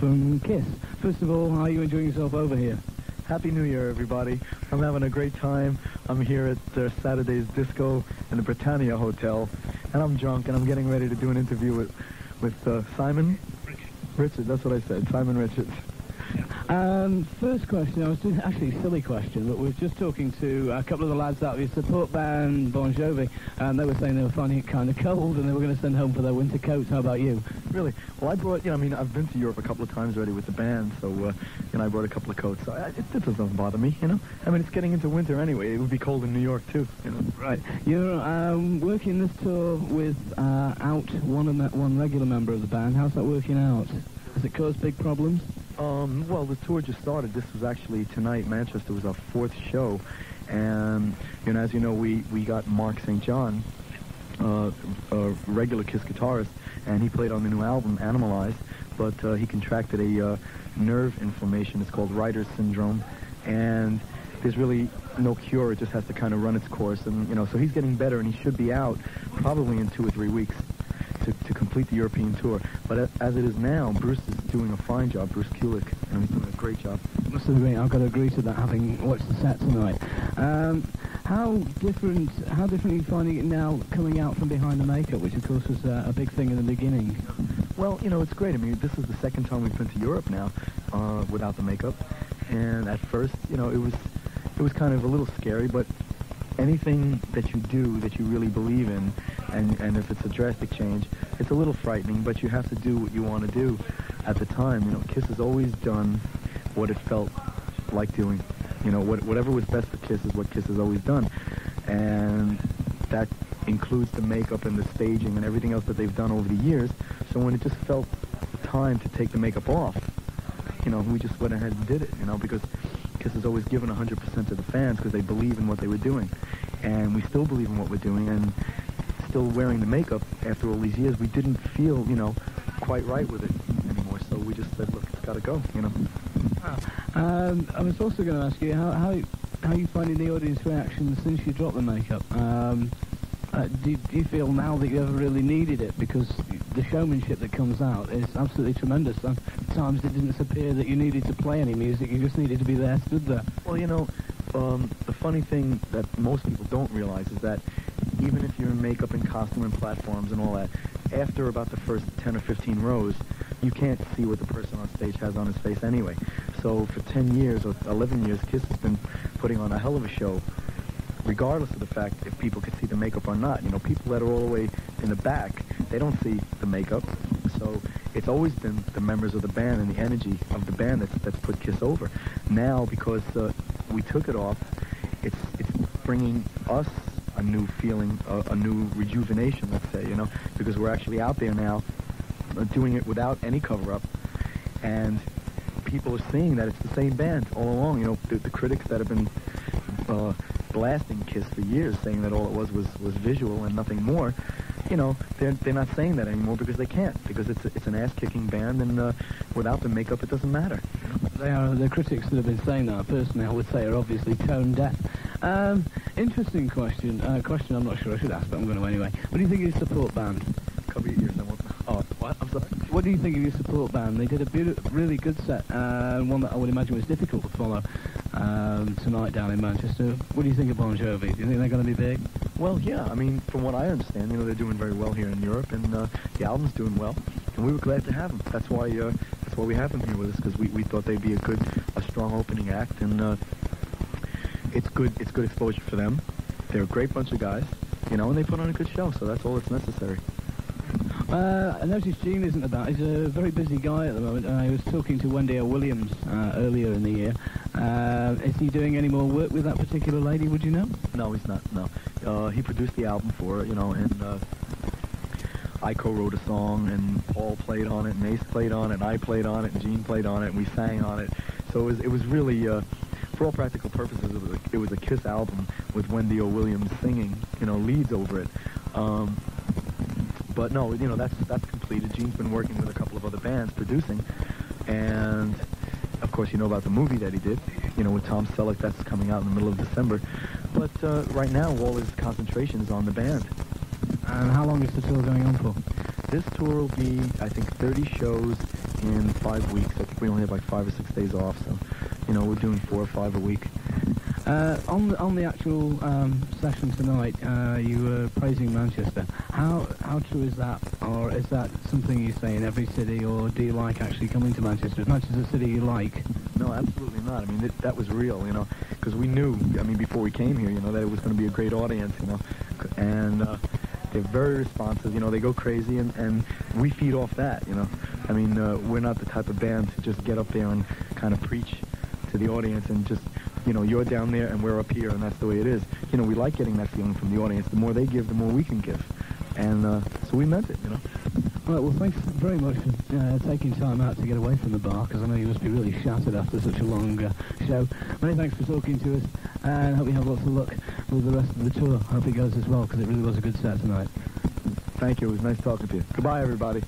from Kiss. First of all, how are you enjoying yourself over here? Happy New Year, everybody. I'm having a great time. I'm here at uh, Saturday's Disco in the Britannia Hotel, and I'm drunk, and I'm getting ready to do an interview with, with uh, Simon? Richard. Richard, that's what I said, Simon Richards. Um, first question, I was just actually a silly question, but we were just talking to a couple of the lads out of your support band, Bon Jovi, and they were saying they were finding it kind of cold and they were going to send home for their winter coats. How about you? Really? Well, I brought, you know, I mean, I've been to Europe a couple of times already with the band, so, uh, you know, I brought a couple of coats. So I, it, it doesn't bother me, you know? I mean, it's getting into winter anyway. It would be cold in New York, too, you know? Right. You're um, working this tour with uh, out one, one regular member of the band. How's that working out? Has it caused big problems? Um, well, the tour just started. This was actually tonight. Manchester was our fourth show, and you know, as you know, we we got Mark St. John, uh, a regular Kiss guitarist, and he played on the new album Animalized, but uh, he contracted a uh, nerve inflammation. It's called Reiter's syndrome, and there's really no cure. It just has to kind of run its course, and you know, so he's getting better, and he should be out probably in two or three weeks to, to complete the European tour. But as it is now, Bruce is doing a fine job, Bruce Kulick, and he's doing a great job. Must agree, I've got to agree to that, having watched the set tonight. Um, how different, how different are you finding it now coming out from behind the makeup, which of course was uh, a big thing in the beginning? Well, you know, it's great. I mean, this is the second time we've been to Europe now uh, without the makeup. And at first, you know, it was, it was kind of a little scary, but anything that you do that you really believe in, and, and if it's a drastic change, it's a little frightening, but you have to do what you want to do at the time. You know, Kiss has always done what it felt like doing. You know, what, whatever was best for Kiss is what Kiss has always done. And that includes the makeup and the staging and everything else that they've done over the years. So when it just felt time to take the makeup off, you know, we just went ahead and did it, you know, because Kiss has always given 100% to the fans because they believe in what they were doing. And we still believe in what we're doing. And still wearing the makeup after all these years, we didn't feel, you know, quite right with it anymore. So we just said, look, it's got to go, you know. Um, I was also going to ask you how how how you finding the audience reaction since you dropped the makeup. Um, uh, do, do, you feel now that you ever really needed it? Because the showmanship that comes out is absolutely tremendous. Sometimes it didn't appear that you needed to play any music, you just needed to be there, stood there. Well, you know, um, the funny thing that most people don't realize is that even if you're in makeup and costume and platforms and all that, after about the first 10 or 15 rows, you can't see what the person on stage has on his face anyway. So for 10 years or 11 years, Kiss has been putting on a hell of a show, regardless of the fact if people could see the makeup or not. You know, people that are all the way in the back, they don't see the makeup. So it's always been the members of the band and the energy of the band that's, that's put Kiss over. Now, because uh, we took it off, it's, it's bringing us a new feeling, a, a new rejuvenation, let's say, you know, because we're actually out there now uh, doing it without any cover-up. And people are seeing that it's the same band all along. You know, the, the critics that have been uh, blasting Kiss for years, saying that all it was was, was visual and nothing more, you know, they're, they're not saying that anymore because they can't, because it's, a, it's an ass-kicking band, and uh, without the makeup, it doesn't matter. They are, the critics that have been saying that, personally, I would say, are obviously tone deaf. Um, interesting question. Uh, question I'm not sure I should ask, but I'm going to anyway. What do you think of your support band? Cover your ears. Oh, what? I'm sorry. What do you think of your support band? They did a really good set, uh, one that I would imagine was difficult to follow um, tonight down in Manchester. What do you think of Bon Jovi? Do you think they're going to be big? Well, yeah. I mean, from what I understand, you know, they're doing very well here in Europe, and uh, the album's doing well, and we were glad to have them. That's why uh, that's why we have them here with us because we, we thought they'd be a good, a strong opening act, and uh, it's good it's good exposure for them. They're a great bunch of guys, you know, and they put on a good show, so that's all that's necessary. Uh, I noticed Gene isn't about. He's a very busy guy at the moment. Uh, I was talking to Wendy O. Williams uh, earlier in the year. Uh, is he doing any more work with that particular lady, would you know? No, he's not, no. Uh, he produced the album for her, you know, and uh, I co-wrote a song, and Paul played on it, and Ace played on it, and I played on it, and Gene played on it, and we sang on it. So it was, it was really for all practical purposes, it was, a, it was a Kiss album with Wendy O. Williams singing, you know, leads over it. Um, but no, you know, that's that's completed. Gene's been working with a couple of other bands producing, and of course, you know about the movie that he did, you know, with Tom Selleck. That's coming out in the middle of December. But uh, right now, all his concentration is on the band. And how long is the tour going on for? This tour will be, I think, 30 shows in five weeks. I think we only have like five or six days off, so you know we're doing four or five a week. Uh, on the, on the actual um, session tonight, uh, you were praising Manchester. How how true is that, or is that something you say in every city, or do you like actually coming to Manchester? Is Manchester a city you like? No, absolutely not. I mean, that, that was real, you know, because we knew, I mean, before we came here, you know, that it was going to be a great audience, you know, and uh, they're very responsive, you know, they go crazy, and, and we feed off that, you know. I mean, uh, we're not the type of band to just get up there and kind of preach to the audience and just, you know, you're down there and we're up here, and that's the way it is. You know, we like getting that feeling from the audience. The more they give, the more we can give. And uh, so we meant it, you know. All right, well, thanks very much for uh, taking time out to get away from the bar, because I know you must be really shattered after such a long uh, show. Many thanks for talking to us, and hope you have lots of luck with the rest of the tour. Hope it goes as well, because it really was a good set tonight. Thank you. It was nice talking to you. Goodbye, everybody.